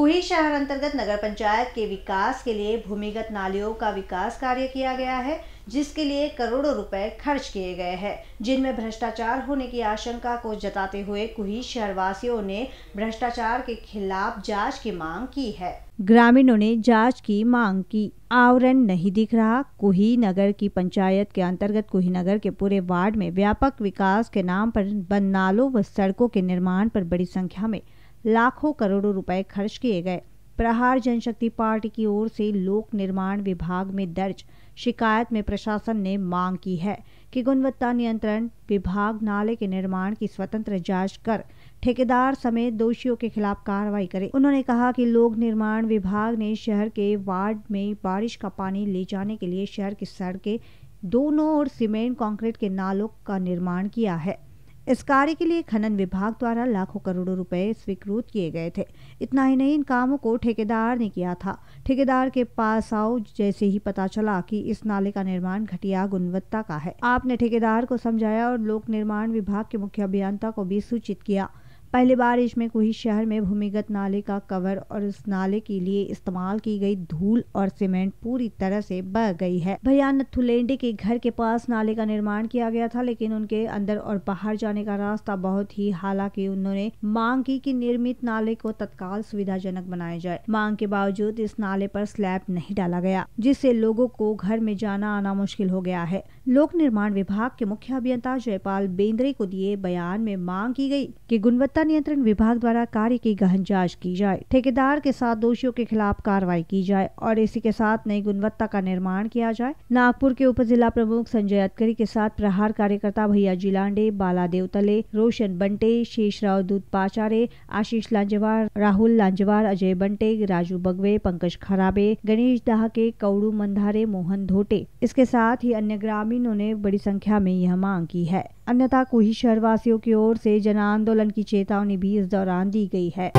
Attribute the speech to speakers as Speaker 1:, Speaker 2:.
Speaker 1: कुही शहर अंतर्गत नगर पंचायत के विकास के लिए भूमिगत नालियों का विकास कार्य किया गया है, जिसके लिए करोड़ों रुपए खर्च किए गए हैं। जिनमें भ्रष्टाचार होने की आशंका को जताते हुए कुही शहर वासियों ने भ्रष्टाचार के खिलाफ जाँच की मांग की है। ग्रामीणों ने जाँच की मांग की। आवरण नहीं दिख रहा। कुही नगर की पंचायत के अंतर्गत कुही नगर के पूरे वार्ड में व्यापक विकास के नाम पर बंद नालों व सड़कों के निर्माण पर बड़ी संख्या में लाखों करोड़ों रुपए खर्च किए गए। प्रहार जनशक्ति पार्टी की ओर से लोक निर्माण विभाग में दर्ज शिकायत में प्रशासन ने मांग की है कि गुणवत्ता नियंत्रण विभाग नाले के निर्माण की स्वतंत्र जाँच कर ठेकेदार समेत दोषियों के खिलाफ कार्रवाई करे। उन्होंने कहा कि लोक निर्माण विभाग ने शहर के वार्ड में बारिश का पानी ले जाने के लिए शहर की सड़कें, दोनों ओर सीमेंट, कंक्रीट के नालों का निर्माण किया है। इस कार्य के लिए खनन विभाग द्वारा लाखों करोड़ों रुपए स्वीकृत किए गए थे। इतना ही नहीं, इन कामों को ठेकेदार ने किया था। ठेकेदार के पास आओ, जैसे ही पता चला कि इस नाले का निर्माण घटिया गुणवत्ता का है। आपने ठेकेदार को समझाया और लोक निर्माण विभाग के मुख्य अभियंता को भी सूचित किया। पहली बार इसमें कोई शहर में भूमिगत नाले का कवर और उस नाले के लिए इस्तेमाल की गई धूल और सीमेंट पूरी तरह से बह गई है। भैया नथुलेंडे के घर के पास नाले का निर्माण किया गया था, लेकिन उनके अंदर और बाहर जाने का रास्ता बहुत ही हालाँकि उन्होंने मांग की कि निर्मित नाले को तत्काल सुविधाजनक बनाया जाए। मांग के बावजूद इस नाले पर स्लैब नहीं डाला गया, जिससे लोगों को घर में जाना आना मुश्किल हो गया है। लोक निर्माण विभाग के मुख्य अभियंता जयपाल बेंद्रे को दिए बयान में मांग की गई कि गुणवत्ता गुणवत्ता नियंत्रण विभाग द्वारा कार्य की गहन जाँच की जाए। ठेकेदार के साथ दोषियों के खिलाफ कार्रवाई की जाए और इसी के साथ नई गुणवत्ता का निर्माण किया जाए। नागपुर के उप जिला प्रमुख संजय अतकरी के साथ प्रहार कार्यकर्ता भैया जिलांडे, बाला देवतले, रोशन बंटे शेषराव दूत पाचारे, आशीष लांजवार, राहुल लांजवार, अजय बंटे, राजू बगवे, पंकज खराबे, गणेश दाहके कौड़ू मंधारे, मोहन धोटे। इसके साथ ही अन्य ग्रामीणों ने बड़ी संख्या में यह मांग की है। अन्यथा कोई शहरवासियों की ओर से जन आंदोलन की चेतावनी भी इस दौरान दी गई है।